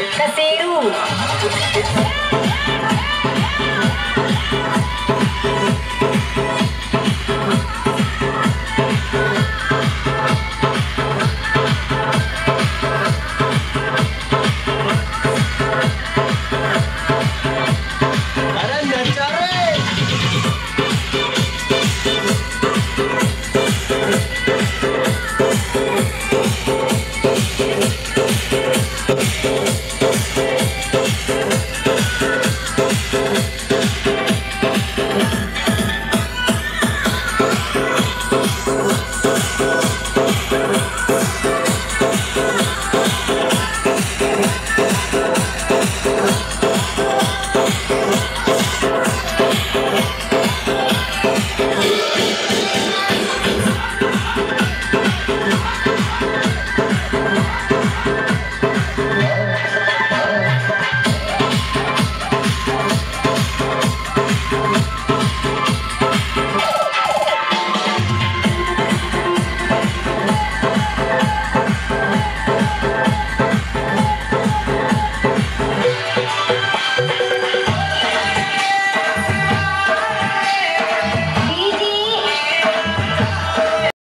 Caseiro. Thank you.